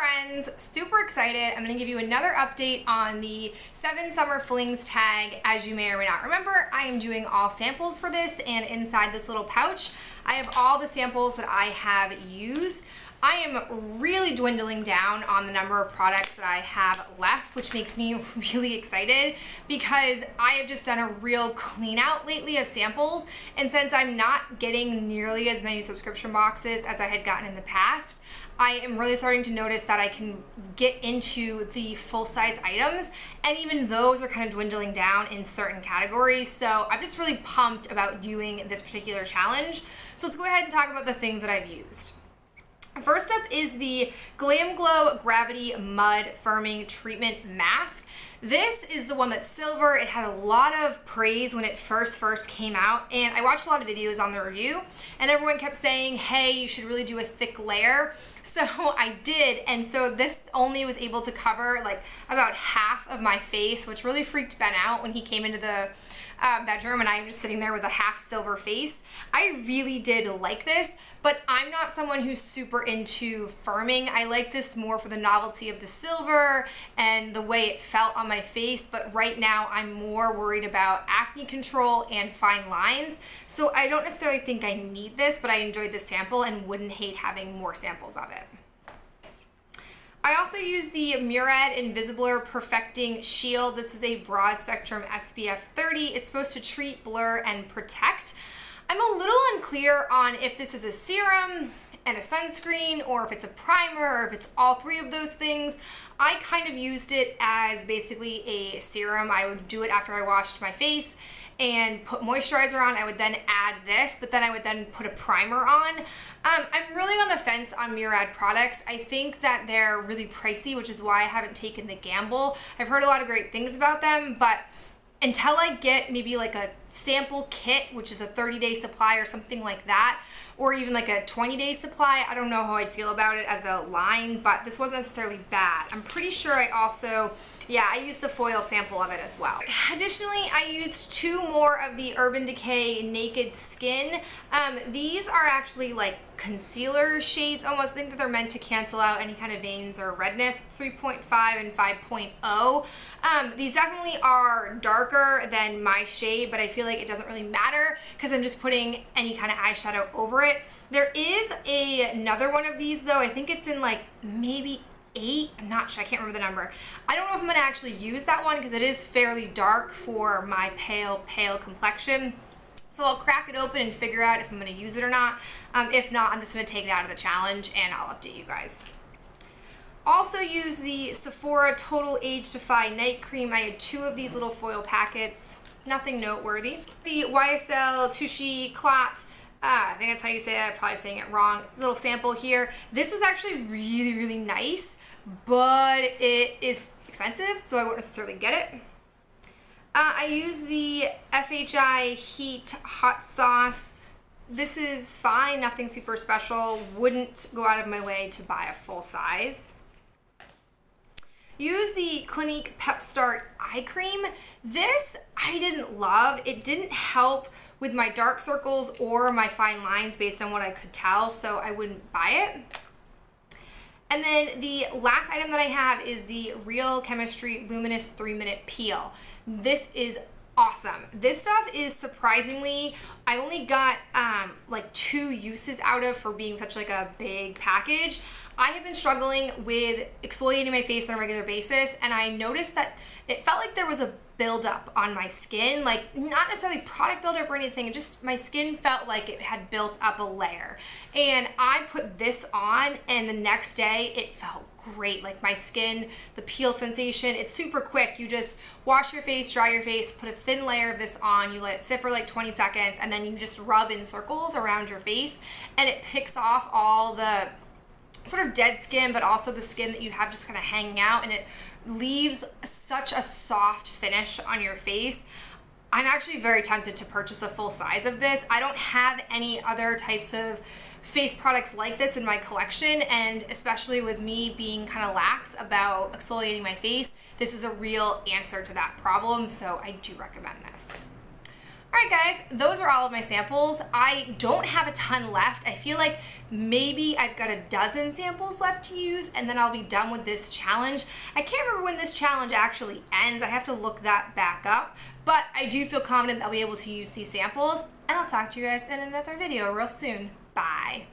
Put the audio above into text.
friends, super excited. I'm gonna give you another update on the seven summer flings tag. As you may or may not remember, I am doing all samples for this and inside this little pouch, I have all the samples that I have used. I am really dwindling down on the number of products that I have left, which makes me really excited because I have just done a real clean out lately of samples. And since I'm not getting nearly as many subscription boxes as I had gotten in the past, I am really starting to notice that I can get into the full size items and even those are kind of dwindling down in certain categories. So I'm just really pumped about doing this particular challenge. So let's go ahead and talk about the things that I've used. First up is the Glam Glow Gravity Mud Firming Treatment Mask. This is the one that's silver. It had a lot of praise when it first first came out and I watched a lot of videos on the review and everyone kept saying, hey, you should really do a thick layer. So I did and so this only was able to cover like about half of my face which really freaked Ben out when he came into the uh, bedroom and I'm just sitting there with a half silver face. I really did like this, but I'm not someone who's super into firming. I like this more for the novelty of the silver and the way it felt on my face, but right now I'm more worried about acne control and fine lines. So I don't necessarily think I need this, but I enjoyed the sample and wouldn't hate having more samples of it. I also use the Murad Invisiblur Perfecting Shield. This is a broad spectrum SPF 30. It's supposed to treat, blur, and protect. I'm a little unclear on if this is a serum and a sunscreen or if it's a primer or if it's all three of those things. I kind of used it as basically a serum. I would do it after I washed my face and put moisturizer on. I would then add this, but then I would then put a primer on. Um, I'm really on the fence on Murad products. I think that they're really pricey, which is why I haven't taken the gamble. I've heard a lot of great things about them, but until I get maybe like a sample kit, which is a 30 day supply or something like that, or even like a 20 day supply. I don't know how I'd feel about it as a line, but this wasn't necessarily bad. I'm pretty sure I also, yeah, I used the foil sample of it as well. Additionally, I used two more of the Urban Decay Naked Skin. Um, these are actually like concealer shades almost. I think that they're meant to cancel out any kind of veins or redness. 3.5 and 5.0. Um, these definitely are darker than my shade, but I feel like it doesn't really matter because I'm just putting any kind of eyeshadow over it. There is a, another one of these though. I think it's in like maybe eight. I'm not sure. I can't remember the number. I don't know if I'm going to actually use that one because it is fairly dark for my pale, pale complexion. So I'll crack it open and figure out if I'm going to use it or not. Um, if not, I'm just going to take it out of the challenge and I'll update you guys. Also use the Sephora Total Age Defy Night Cream. I had two of these little foil packets. Nothing noteworthy. The YSL Touche Clot uh, I think that's how you say it. I'm probably saying it wrong. Little sample here. This was actually really, really nice, but it is expensive, so I won't necessarily get it. Uh, I use the FHI Heat Hot Sauce. This is fine, nothing super special. Wouldn't go out of my way to buy a full size. Use the Clinique Pep Start Eye Cream. This I didn't love. It didn't help with my dark circles or my fine lines based on what I could tell, so I wouldn't buy it. And then the last item that I have is the Real Chemistry Luminous 3 Minute Peel. This is awesome. This stuff is surprisingly, I only got um, like two uses out of for being such like a big package. I have been struggling with exfoliating my face on a regular basis and I noticed that it felt like there was a buildup on my skin, like not necessarily product buildup or anything, just my skin felt like it had built up a layer. And I put this on and the next day it felt great. Like my skin, the peel sensation, it's super quick. You just wash your face, dry your face, put a thin layer of this on, you let it sit for like 20 seconds, and then you just rub in circles around your face and it picks off all the sort of dead skin, but also the skin that you have just kind of hanging out and it leaves such a soft finish on your face. I'm actually very tempted to purchase a full size of this. I don't have any other types of face products like this in my collection and especially with me being kind of lax about exfoliating my face, this is a real answer to that problem, so I do recommend this. Alright guys, those are all of my samples. I don't have a ton left. I feel like maybe I've got a dozen samples left to use and then I'll be done with this challenge. I can't remember when this challenge actually ends. I have to look that back up. But I do feel confident that I'll be able to use these samples and I'll talk to you guys in another video real soon. Bye.